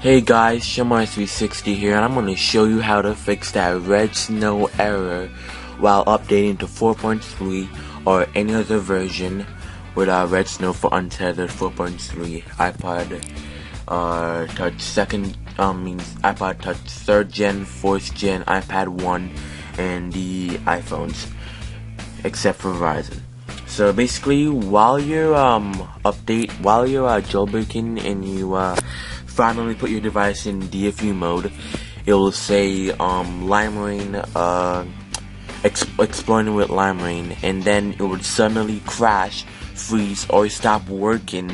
Hey guys, Shamar360 here, and I'm going to show you how to fix that redsn0w error while updating to 4.3 or any other version with uh, redsn0w for untethered 4.3 iPod uh, Touch second, um, means iPod Touch third gen, fourth gen, iPad 1, and the iPhones, except for Verizon. So basically, while you're um update, while you're uh, jailbreaking and you uh finally put your device in DFU mode, it will say um, limera1n uh, exploiting with limera1n, and then it would suddenly crash, freeze, or stop working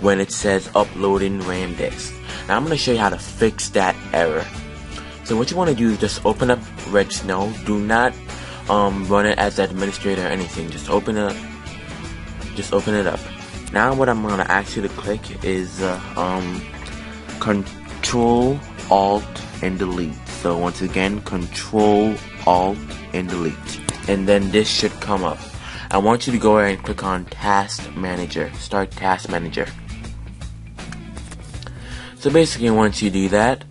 when it says uploading RAM disk. Now I'm going to show you how to fix that error. So what you want to do is just open up redsn0w. Do not um, run it as administrator or anything. Just open it. Just open it up. Now what I'm going to ask you to click is uh, um, Control Alt and Delete. So once again, Control Alt and Delete. And then this should come up. I want you to go ahead and click on Task Manager. Start Task Manager. So basically, once you do that,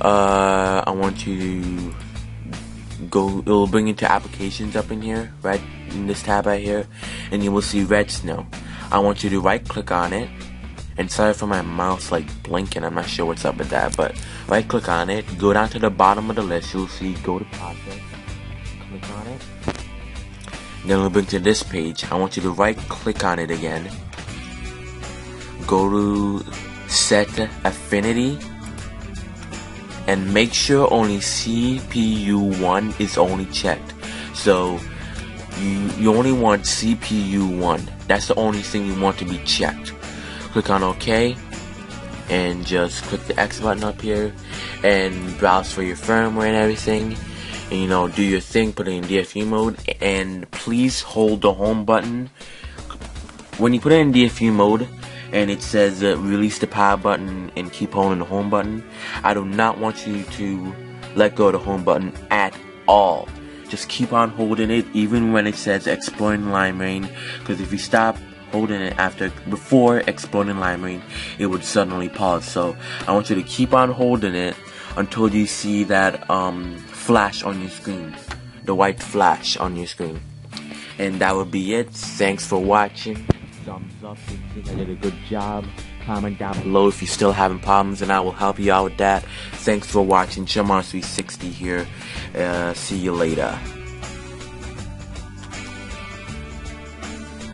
uh, I want you to go. It will bring you to applications up in here, right in this tab right here, and you will see redsn0w. I want you to right click on it and sorry for my mouse like blinking, I'm not sure what's up with that, but right click on it, go down to the bottom of the list, you'll see go to project, click on it, then it'll bring to this page, I want you to right click on it again, go to set affinity, and make sure only CPU1 is only checked. So you you only want CPU1. That's the only thing you want to be checked click on OK and just click the X button up here and browse for your firmware and everything. And you know do your thing put it in DFU mode and please hold the home button. When you put it in DFU mode and it says uh, release the power button and keep holding the home button I do not want you to let go of the home button at all. Just keep on holding it even when it says exploring limera1n because if you stop holding it after before exploding limera1n, it would suddenly pause. So I want you to keep on holding it until you see that um, flash on your screen, the white flash on your screen. And that would be it. Thanks for watching. Thumbs up if you think I did a good job. Comment down below if you're still having problems, and I will help you out with that. Thanks for watching. Shamar360 here. Uh, see you later.